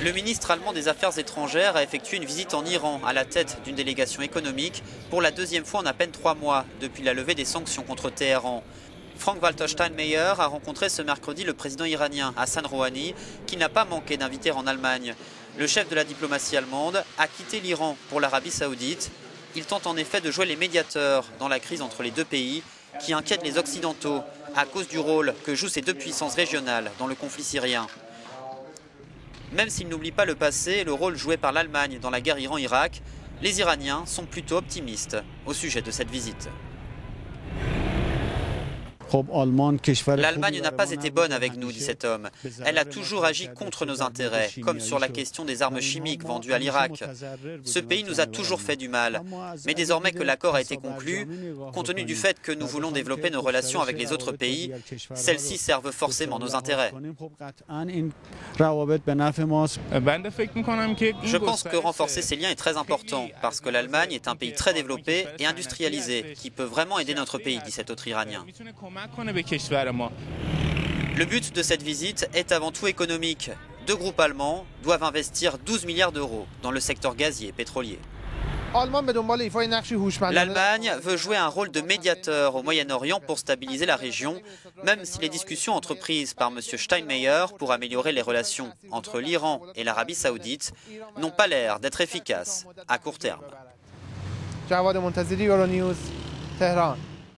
Le ministre allemand des Affaires étrangères a effectué une visite en Iran à la tête d'une délégation économique pour la deuxième fois en à peine trois mois depuis la levée des sanctions contre Téhéran. Frank-Walter Steinmeier a rencontré ce mercredi le président iranien Hassan Rouhani, qui n'a pas manqué d'inviter en Allemagne. Le chef de la diplomatie allemande a quitté l'Iran pour l'Arabie saoudite. Il tente en effet de jouer les médiateurs dans la crise entre les deux pays qui inquiète les Occidentaux à cause du rôle que jouent ces deux puissances régionales dans le conflit syrien. Même s'il n'oublie pas le passé et le rôle joué par l'Allemagne dans la guerre Iran-Irak, les Iraniens sont plutôt optimistes au sujet de cette visite. L'Allemagne n'a pas été bonne avec nous, dit cet homme. Elle a toujours agi contre nos intérêts, comme sur la question des armes chimiques vendues à l'Irak. Ce pays nous a toujours fait du mal. Mais désormais que l'accord a été conclu, compte tenu du fait que nous voulons développer nos relations avec les autres pays, celles-ci servent forcément nos intérêts. Je pense que renforcer ces liens est très important, parce que l'Allemagne est un pays très développé et industrialisé, qui peut vraiment aider notre pays, dit cet autre Iranien. Le but de cette visite est avant tout économique. Deux groupes allemands doivent investir 12 milliards d'euros dans le secteur gazier et pétrolier. L'Allemagne veut jouer un rôle de médiateur au Moyen-Orient pour stabiliser la région, même si les discussions entreprises par M. Steinmeier pour améliorer les relations entre l'Iran et l'Arabie saoudite n'ont pas l'air d'être efficaces à court terme.